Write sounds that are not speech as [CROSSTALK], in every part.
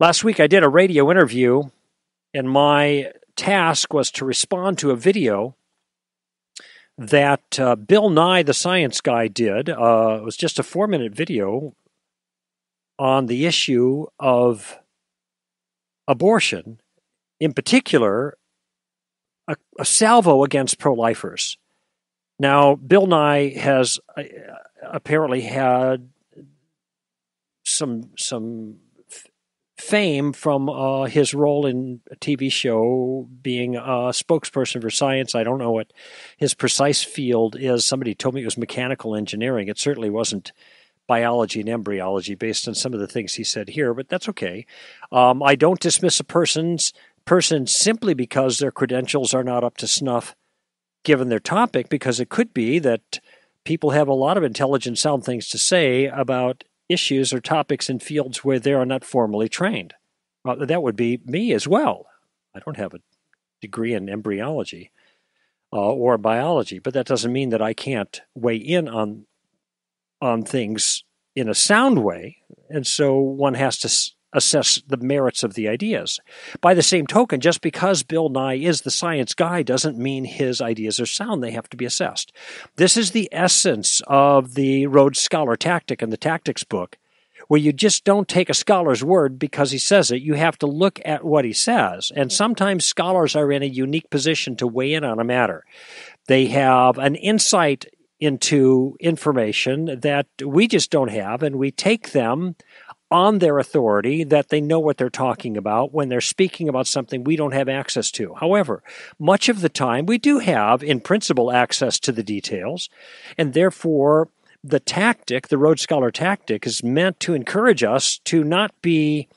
Last week I did a radio interview, and my task was to respond to a video that uh, Bill Nye, the science guy, did. Uh, it was just a four minute video on the issue of abortion, in particular, a, a salvo against pro lifers. Now, Bill Nye has uh, apparently had some some fame from uh, his role in a TV show, being a spokesperson for science. I don't know what his precise field is. Somebody told me it was mechanical engineering. It certainly wasn't biology and embryology based on some of the things he said here, but that's okay. Um, I don't dismiss a person's person simply because their credentials are not up to snuff given their topic, because it could be that people have a lot of intelligent, sound things to say about issues or topics in fields where they are not formally trained. Well, that would be me as well. I don't have a degree in embryology uh, or biology, but that doesn't mean that I can't weigh in on on things in a sound way. And so one has to assess the merits of the ideas. By the same token, just because Bill Nye is the science guy doesn't mean his ideas are sound. They have to be assessed. This is the essence of the Rhodes Scholar tactic in the tactics book, where you just don't take a scholar's word because he says it. You have to look at what he says. And sometimes scholars are in a unique position to weigh in on a matter. They have an insight into information that we just don't have, and we take them on their authority that they know what they're talking about. When they're speaking about something we don't have access to. However, much of the time we do have, in principle, access to the details, and therefore the tactic, the Rhodes Scholar tactic, is meant to encourage us to not be,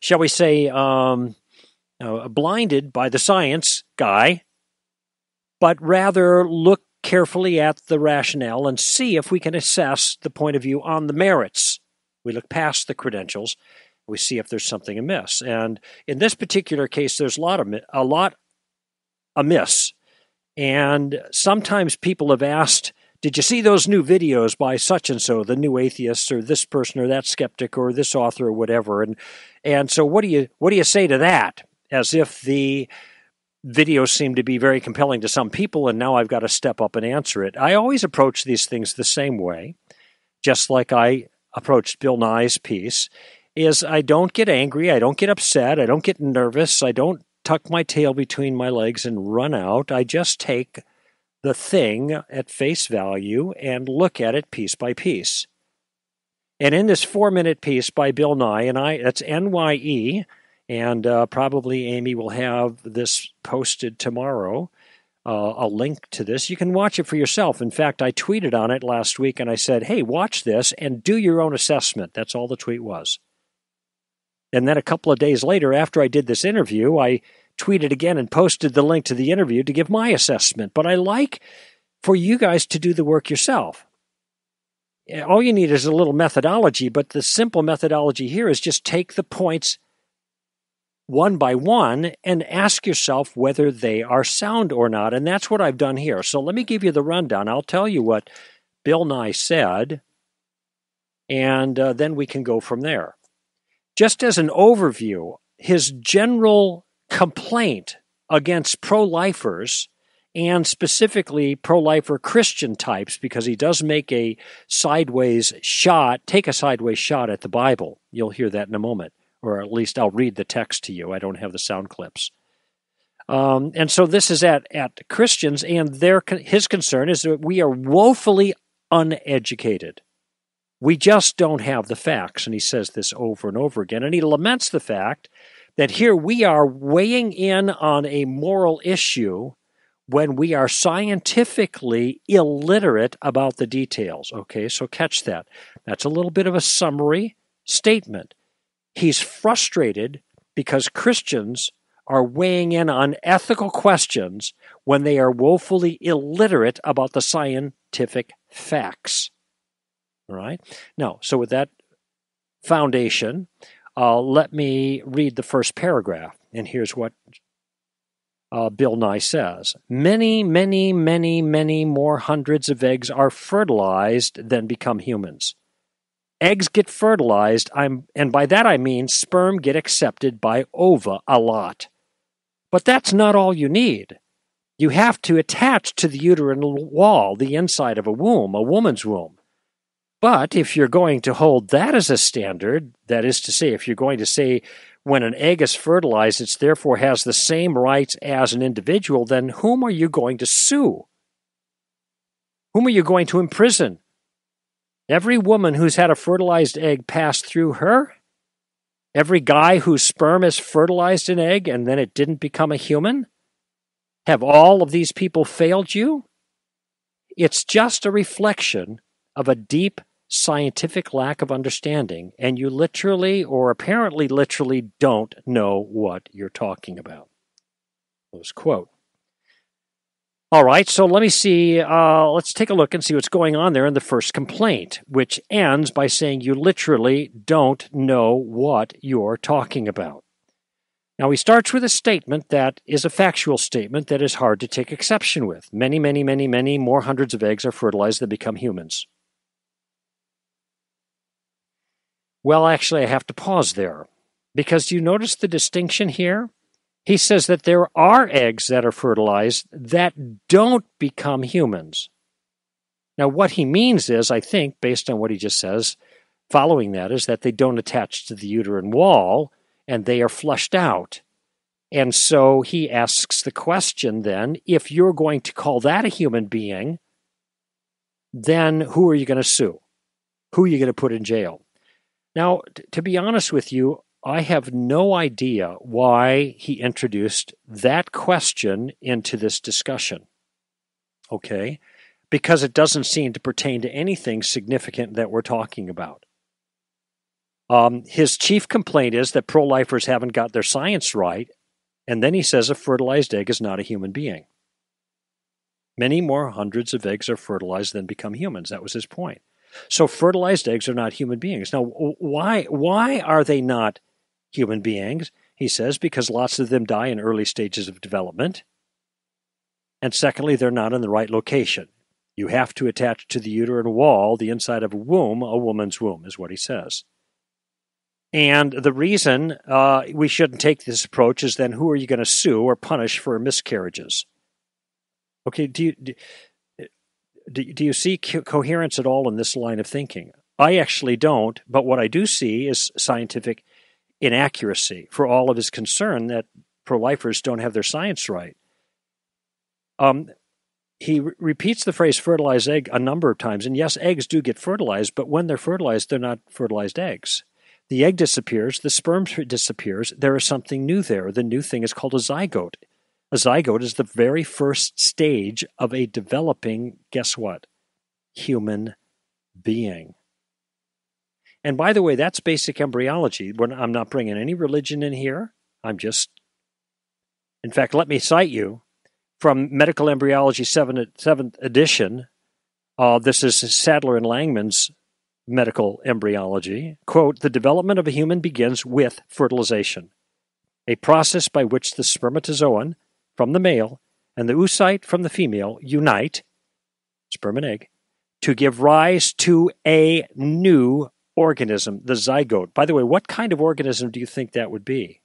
shall we say, um, uh, blinded by the science guy, but rather look carefully at the rationale and see if we can assess the point of view on the merits we look past the credentials. We see if there's something amiss. And in this particular case, there's a lot of a lot amiss. And sometimes people have asked, "Did you see those new videos by such and so, the new atheists, or this person, or that skeptic, or this author, or whatever?" And and so, what do you what do you say to that? As if the videos seem to be very compelling to some people, and now I've got to step up and answer it. I always approach these things the same way, just like I approached Bill Nye's piece is I don't get angry, I don't get upset, I don't get nervous, I don't tuck my tail between my legs and run out. I just take the thing at face value and look at it piece by piece. And in this four minute piece by Bill Nye, and I that's NYE, and uh, probably Amy will have this posted tomorrow uh, a link to this. You can watch it for yourself. In fact, I tweeted on it last week and I said, hey, watch this and do your own assessment. That's all the tweet was. And then a couple of days later, after I did this interview, I tweeted again and posted the link to the interview to give my assessment. But I like for you guys to do the work yourself. All you need is a little methodology, but the simple methodology here is just take the points one by one and ask yourself whether they are sound or not. And that's what I've done here. So let me give you the rundown. I'll tell you what Bill Nye said, and uh, then we can go from there. Just as an overview, his general complaint against pro lifers and specifically pro lifer Christian types, because he does make a sideways shot, take a sideways shot at the Bible. You'll hear that in a moment or at least I'll read the text to you. I don't have the sound clips. Um, and so this is at, at Christians, and their his concern is that we are woefully uneducated. We just don't have the facts. And he says this over and over again. And he laments the fact that here we are weighing in on a moral issue when we are scientifically illiterate about the details. Okay, so catch that. That's a little bit of a summary statement. He's frustrated because Christians are weighing in on ethical questions when they are woefully illiterate about the scientific facts. All right? Now, so with that foundation, uh, let me read the first paragraph. And here's what uh, Bill Nye says Many, many, many, many more hundreds of eggs are fertilized than become humans. Eggs get fertilized, I'm, and by that I mean sperm get accepted by ova a lot. But that's not all you need. You have to attach to the uterine wall, the inside of a womb, a woman's womb. But if you're going to hold that as a standard, that is to say, if you're going to say when an egg is fertilized, it therefore has the same rights as an individual, then whom are you going to sue? Whom are you going to imprison? Every woman who's had a fertilized egg pass through her? Every guy whose sperm has fertilized an egg and then it didn't become a human? Have all of these people failed you? It's just a reflection of a deep scientific lack of understanding, and you literally or apparently literally don't know what you're talking about. Close quote. All right, so let me see. Uh, let's take a look and see what's going on there in the first complaint, which ends by saying you literally don't know what you're talking about. Now, he starts with a statement that is a factual statement that is hard to take exception with. Many, many, many, many more hundreds of eggs are fertilized than become humans. Well, actually, I have to pause there because you notice the distinction here? He says that there are eggs that are fertilized that don't become humans. Now, what he means is, I think, based on what he just says, following that, is that they don't attach to the uterine wall and they are flushed out. And so he asks the question then if you're going to call that a human being, then who are you going to sue? Who are you going to put in jail? Now, t- to be honest with you, I have no idea why he introduced that question into this discussion. Okay? Because it doesn't seem to pertain to anything significant that we're talking about. Um, his chief complaint is that pro lifers haven't got their science right, and then he says a fertilized egg is not a human being. Many more hundreds of eggs are fertilized than become humans. That was his point. So fertilized eggs are not human beings. Now, why why are they not human beings? He says because lots of them die in early stages of development. And secondly, they're not in the right location. You have to attach to the uterine wall, the inside of a womb, a woman's womb, is what he says. And the reason uh, we shouldn't take this approach is then who are you going to sue or punish for miscarriages? Okay, do you, do, do, you see co- coherence at all in this line of thinking? I actually don't, but what I do see is scientific inaccuracy for all of his concern that pro lifers don't have their science right. Um, he re- repeats the phrase fertilized egg a number of times. And yes, eggs do get fertilized, but when they're fertilized, they're not fertilized eggs. The egg disappears, the sperm disappears, there is something new there. The new thing is called a zygote. A zygote is the very first stage of a developing, guess what? Human being. And by the way, that's basic embryology. I'm not bringing any religion in here. I'm just, in fact, let me cite you from Medical Embryology 7th, 7th edition. Uh, this is Sadler and Langman's medical embryology. Quote The development of a human begins with fertilization, a process by which the spermatozoon from the male and the oocyte from the female unite, sperm and egg, to give rise to a new organism, the zygote. By the way, what kind of organism do you think that would be?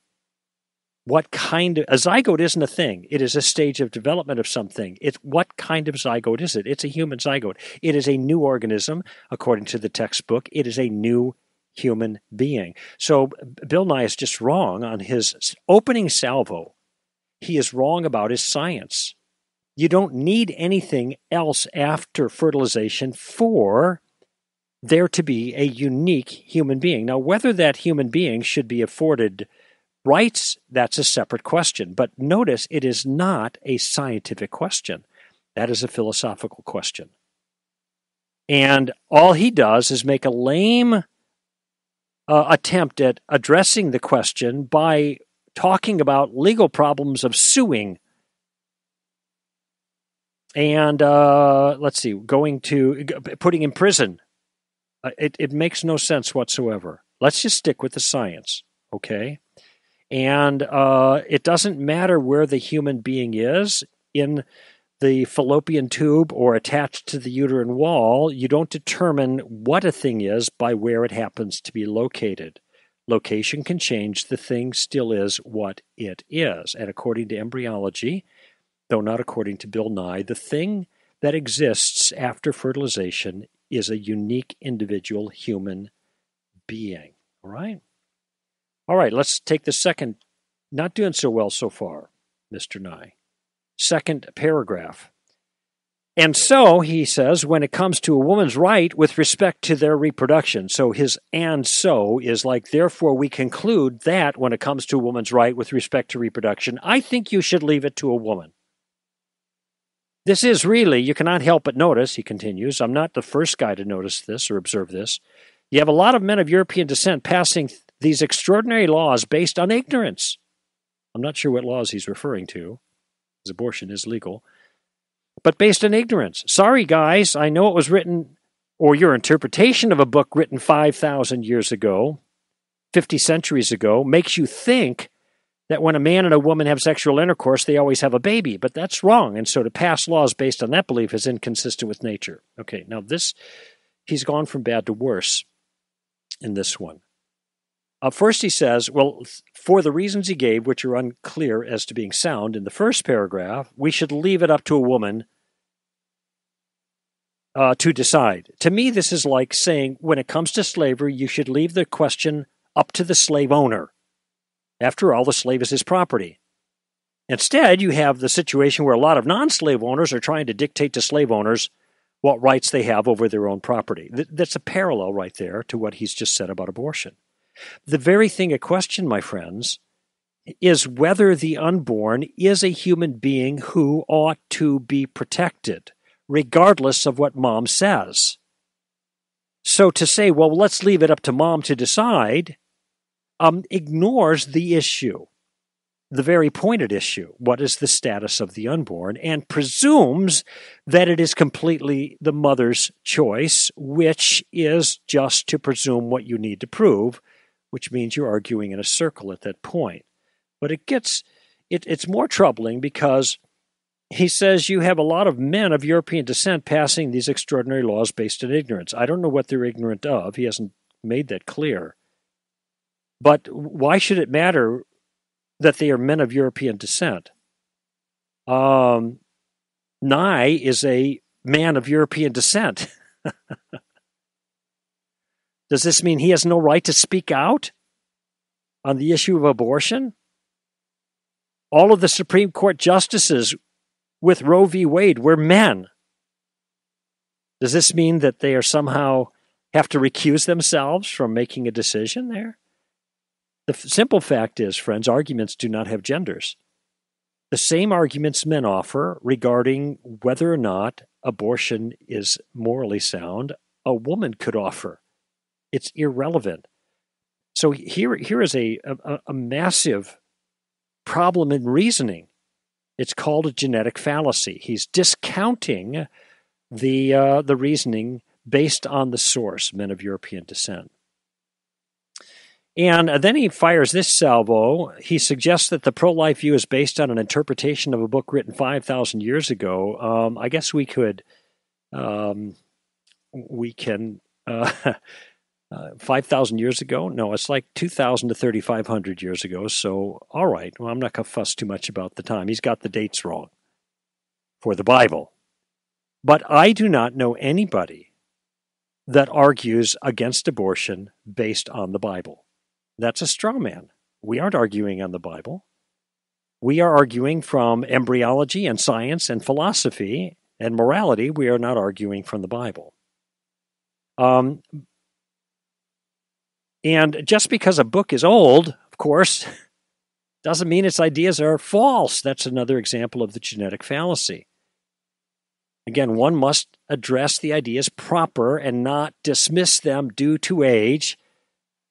What kind of a zygote isn't a thing. It is a stage of development of something. It's what kind of zygote is it? It's a human zygote. It is a new organism, according to the textbook. It is a new human being. So Bill Nye is just wrong on his opening salvo he is wrong about his science. You don't need anything else after fertilization for there to be a unique human being. Now, whether that human being should be afforded rights, that's a separate question. But notice it is not a scientific question, that is a philosophical question. And all he does is make a lame uh, attempt at addressing the question by talking about legal problems of suing. And uh, let's see, going to putting in prison. Uh, it, it makes no sense whatsoever. Let's just stick with the science, okay? And uh, it doesn't matter where the human being is in the the fallopian tube or attached to the uterine wall, you don't determine what a thing is by where it happens to be located. Location can change, the thing still is what it is. And according to embryology, though not according to Bill Nye, the thing that exists after fertilization is a unique individual human being. All right? All right, let's take the second. Not doing so well so far, Mr. Nye. Second paragraph. And so, he says, when it comes to a woman's right with respect to their reproduction, so his and so is like, therefore, we conclude that when it comes to a woman's right with respect to reproduction, I think you should leave it to a woman. This is really, you cannot help but notice, he continues. I'm not the first guy to notice this or observe this. You have a lot of men of European descent passing these extraordinary laws based on ignorance. I'm not sure what laws he's referring to, because abortion is legal, but based on ignorance. Sorry, guys, I know it was written, or your interpretation of a book written 5,000 years ago, 50 centuries ago, makes you think that when a man and a woman have sexual intercourse, they always have a baby, but that's wrong. And so to pass laws based on that belief is inconsistent with nature. Okay, now this, he's gone from bad to worse in this one. Uh, first, he says, well, for the reasons he gave, which are unclear as to being sound in the first paragraph, we should leave it up to a woman uh, to decide. To me, this is like saying when it comes to slavery, you should leave the question up to the slave owner. After all, the slave is his property. Instead, you have the situation where a lot of non slave owners are trying to dictate to slave owners what rights they have over their own property. That's a parallel right there to what he's just said about abortion. The very thing at question, my friends, is whether the unborn is a human being who ought to be protected, regardless of what mom says. So to say, well, let's leave it up to mom to decide, um, ignores the issue, the very pointed issue. What is the status of the unborn? And presumes that it is completely the mother's choice, which is just to presume what you need to prove, which means you're arguing in a circle at that point. But it gets, it, it's more troubling because he says you have a lot of men of European descent passing these extraordinary laws based on ignorance. I don't know what they're ignorant of. He hasn't made that clear. But why should it matter that they are men of European descent? Um, Nye is a man of European descent. [LAUGHS] Does this mean he has no right to speak out on the issue of abortion? All of the Supreme Court justices with Roe v. Wade were men. Does this mean that they are somehow have to recuse themselves from making a decision there? The f- simple fact is, friends, arguments do not have genders. The same arguments men offer regarding whether or not abortion is morally sound, a woman could offer. It's irrelevant. So here, here is a, a, a massive problem in reasoning. It's called a genetic fallacy. He's discounting the uh, the reasoning based on the source, men of European descent. And then he fires this salvo. He suggests that the pro life view is based on an interpretation of a book written 5,000 years ago. Um, I guess we could, um, we can, uh, [LAUGHS] uh, 5,000 years ago? No, it's like 2,000 to 3,500 years ago. So, all right. Well, I'm not going to fuss too much about the time. He's got the dates wrong for the Bible. But I do not know anybody that argues against abortion based on the Bible. That's a straw man. We aren't arguing on the Bible. We are arguing from embryology and science and philosophy and morality. We are not arguing from the Bible. Um, and just because a book is old, of course, [LAUGHS] doesn't mean its ideas are false. That's another example of the genetic fallacy. Again, one must address the ideas proper and not dismiss them due to age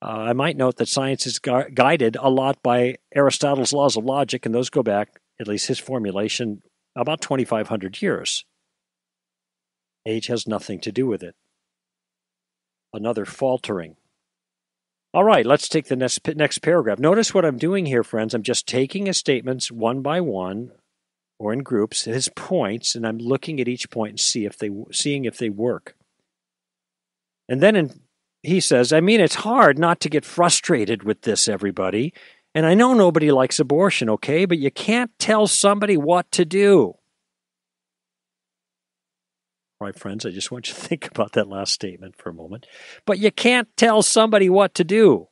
Uh, I might note that science is gu- guided a lot by Aristotle's laws of logic, and those go back, at least his formulation, about 2,500 years. Age has nothing to do with it. Another faltering. All right, let's take the next, next paragraph. Notice what I'm doing here, friends. I'm just taking his statements one by one, or in groups his points, and I'm looking at each point and see if they seeing if they work. And then in, he says, I mean, it's hard not to get frustrated with this, everybody. And I know nobody likes abortion, okay, but you can't tell somebody what to do. All right, friends, I just want you to [LAUGHS] think about that last statement for a moment. But you can't tell somebody what to do.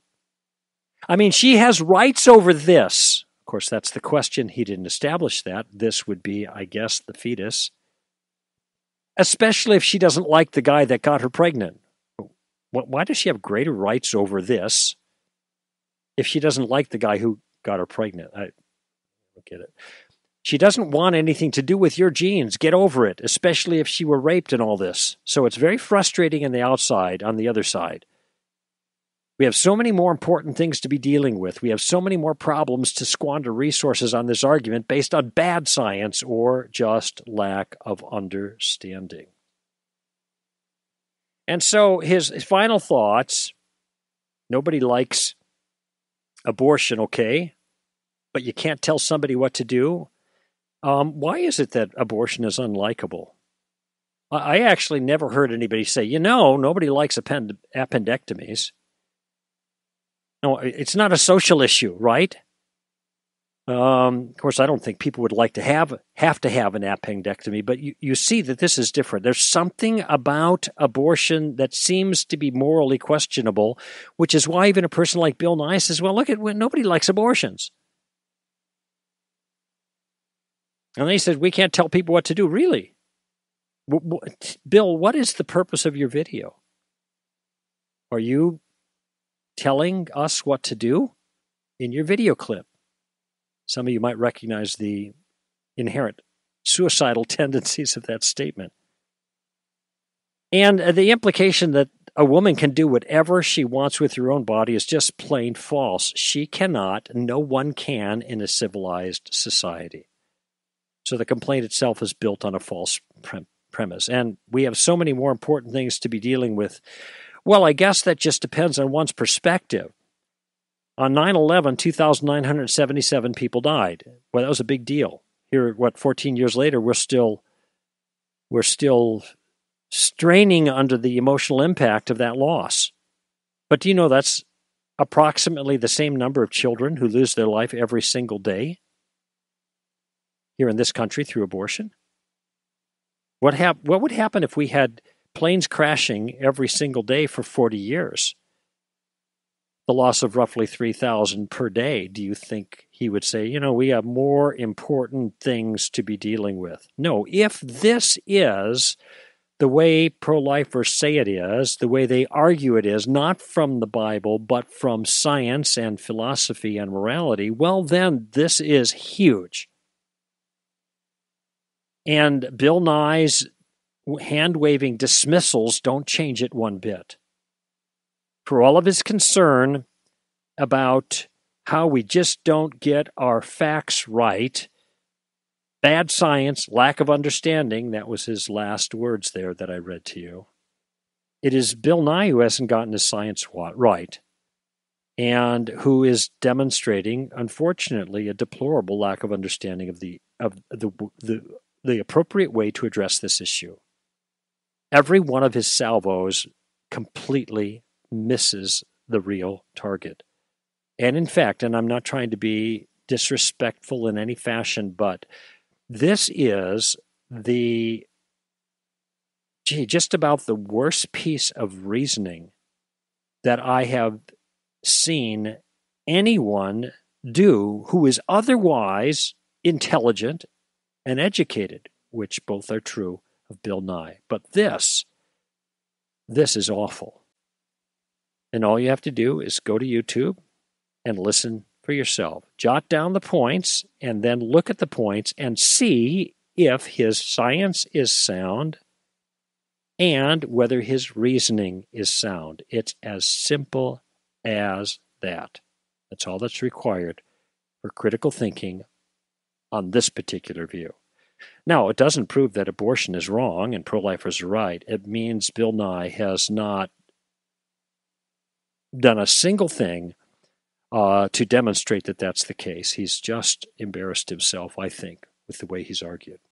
I mean, she has rights over this. Of course, that's the question. He didn't establish that. This would be, I guess, the fetus. Especially if she doesn't like the guy that got her pregnant. Why does she have greater rights over this if she doesn't like the guy who got her pregnant? I don't get it. She doesn't want anything to do with your genes. Get over it, especially if she were raped and all this. So it's very frustrating on the outside, on the other side. We have so many more important things to be dealing with. We have so many more problems to squander resources on this argument based on bad science or just lack of understanding. And so his, his final thoughts nobody likes abortion, okay? But you can't tell somebody what to do. Um, why is it that abortion is unlikable? I actually never heard anybody say, you know, nobody likes append- appendectomies. No, it's not a social issue, right? Um, of course, I don't think people would like to have have to have an appendectomy, but you, you see that this is different. There's something about abortion that seems to be morally questionable, which is why even a person like Bill Nye says, "Well, look at when nobody likes abortions." And he says, "We can't tell people what to do." Really, Bill, what is the purpose of your video? Are you telling us what to do in your video clip. Some of you might recognize the inherent suicidal [LAUGHS] tendencies of that statement. And uh, the implication that a woman can do whatever she wants with her own body is just plain false. She cannot, no one can in a civilized society. So the complaint itself is built on a false pre- premise. And we have so many more important things to be dealing with well, I guess that just depends on one's perspective. On 9 11, 2,977 people died. Well, that was a big deal. Here, what, 14 years later, we're still, we're still straining under the emotional impact of that loss. But do you know that's approximately the same number of children who lose their life every single day here in this country through abortion? What, hap- what would happen if we had planes crashing every single day for 40 years, the loss of roughly 3,000 per day, do you think he would say, you know, we have more important things to be dealing with? No, if this is the way pro lifers say it is, the way they argue it is, not from the Bible, but from science and philosophy and morality, well, then this is huge. And Bill Nye's hand waving dismissals don't change it one bit. For all of his concern about how we just don't get our facts right, bad science, lack of understanding, that was his last words there that I read to you. It is Bill Nye who hasn't gotten his science right and who is demonstrating, unfortunately, a deplorable lack of understanding of the of the the, the appropriate way to address this issue every one of his salvos completely misses the real target. And in fact, and I'm not trying to be disrespectful in any fashion, but this is the, gee, just about the worst piece of reasoning that I have seen anyone do who is otherwise intelligent and educated, which both are true of Bill Nye. But this, this is awful. And all you have to do is go to YouTube and listen for yourself. Jot down the points and then look at the points and see if his science is sound and whether his reasoning is sound. It's as simple as that. That's all that's required for critical thinking on this particular view. Now, it doesn't prove that abortion is wrong and pro lifers are right. It means Bill Nye has not done a single thing uh, to demonstrate that that's the case. He's just embarrassed himself, I think, with the way he's argued.